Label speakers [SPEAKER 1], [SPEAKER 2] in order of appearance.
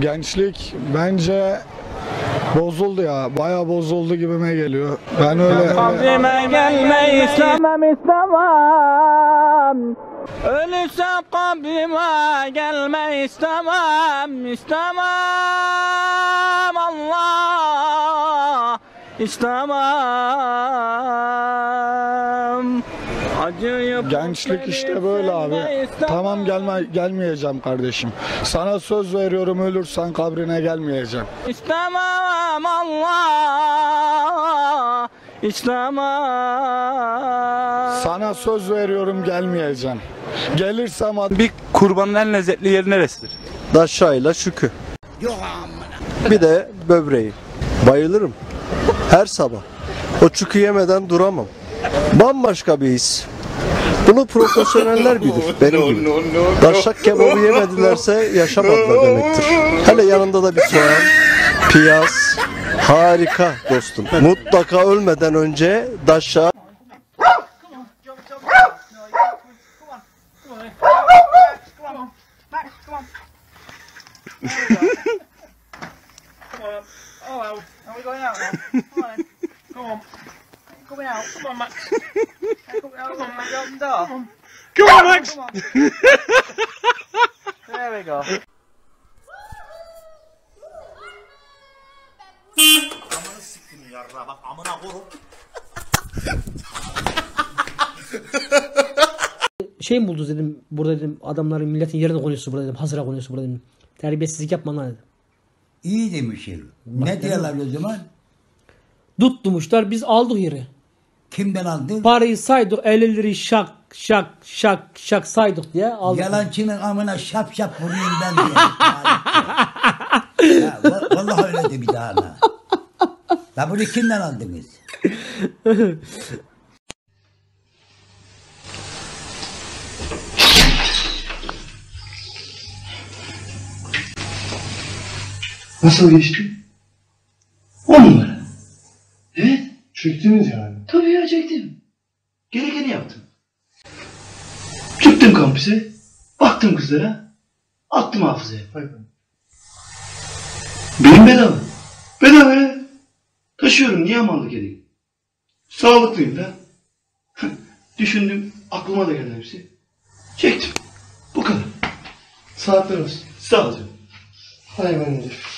[SPEAKER 1] Gençlik bence bozuldu ya. Bayağı bozuldu gibime geliyor. Ben öyle
[SPEAKER 2] Kabrime gelme istemem istemem Ölürsem kabrime gelme istemem istemem Allah istemem
[SPEAKER 1] gençlik işte böyle abi. Tamam gelme gelmeyeceğim kardeşim. Sana söz veriyorum ölürsen kabrine gelmeyeceğim.
[SPEAKER 2] İstemem Allah İstemem
[SPEAKER 1] Sana söz veriyorum gelmeyeceğim. Gelirsem ad-
[SPEAKER 3] Bir kurbanın en lezzetli yeri neresidir?
[SPEAKER 4] Daşayla şükü. Bir de böbreği. Bayılırım. Her sabah. O çükü yemeden duramam. Bambaşka bir his. Bunu profesyoneller bilir. Benim gibi. Daşak kebabı yemedilerse yaşamadılar demektir. Hele yanında da bir soğan, piyaz. Harika dostum. Mutlaka ölmeden önce daşa
[SPEAKER 2] Oh, are we going out now? Come on. Come on. Out. Come on, Max. Come on, Max. Open the door. Come on, Max. Come on. There we go.
[SPEAKER 5] şey mi buldunuz dedim. Burada dedim adamların milletin yerine konuyorsun burada dedim. Hazıra konuyorsun burada dedim. Terbiyesizlik yapma lan dedim.
[SPEAKER 6] İyi demişim. Ne diyorlar o zaman?
[SPEAKER 5] Tuttumuşlar biz aldık yeri.
[SPEAKER 6] Kimden aldın?
[SPEAKER 5] Parayı saydık elleri şak şak şak şak saydık diye aldık.
[SPEAKER 6] Yalancının amına şap şap vurayım ben diye. ya, va- vallahi öyle de bir daha. ha. La bunu kimden aldınız?
[SPEAKER 7] Nasıl geçti? On numara. Çektiniz yani. Tabii ya çektim. Gerekeni yaptım. Çıktım kampüse. Baktım kızlara. Attım hafızaya. Bay bay. Benim bedava. Bedava ya. Taşıyorum niye amallık edeyim? Sağlıklıyım da. Düşündüm. Aklıma da geldi hepsi. Çektim. Bu kadar. Saatler olsun. Sağ ol canım. Hayvan herif.